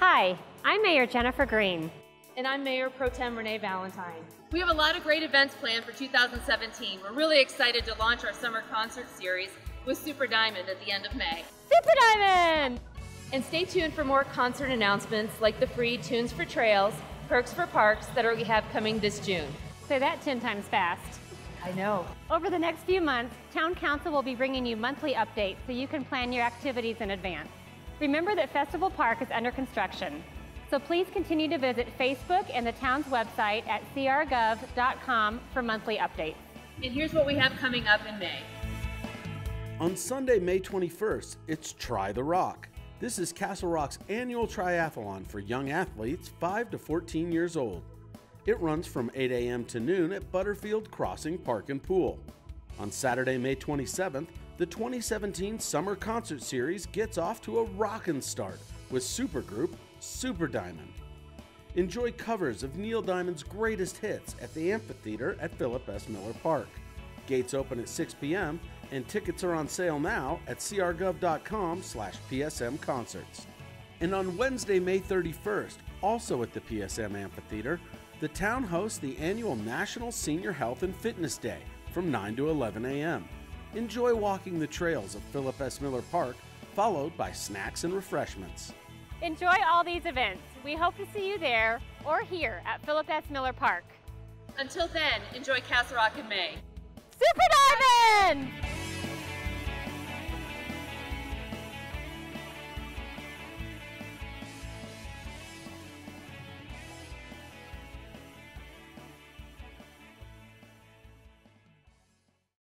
Hi, I'm Mayor Jennifer Green. And I'm Mayor Pro Tem Renee Valentine. We have a lot of great events planned for 2017. We're really excited to launch our summer concert series with Super Diamond at the end of May. Super Diamond! And stay tuned for more concert announcements like the free Tunes for Trails, Perks for Parks that we have coming this June. Say that 10 times fast. I know. Over the next few months, Town Council will be bringing you monthly updates so you can plan your activities in advance. Remember that Festival Park is under construction, so please continue to visit Facebook and the town's website at crgov.com for monthly updates. And here's what we have coming up in May. On Sunday, May 21st, it's Try the Rock. This is Castle Rock's annual triathlon for young athletes 5 to 14 years old. It runs from 8 a.m. to noon at Butterfield Crossing Park and Pool. On Saturday, May 27th, the 2017 Summer Concert Series gets off to a rockin' start with supergroup Super Diamond. Enjoy covers of Neil Diamond's greatest hits at the amphitheater at Philip S. Miller Park. Gates open at 6 p.m. and tickets are on sale now at crgov.com slash psmconcerts. And on Wednesday, May 31st, also at the PSM Amphitheater, the town hosts the annual National Senior Health and Fitness Day from 9 to 11 a.m. Enjoy walking the trails of Philip S. Miller Park, followed by snacks and refreshments. Enjoy all these events. We hope to see you there or here at Philip S. Miller Park. Until then, enjoy Castle Rock in May. Super Diamond!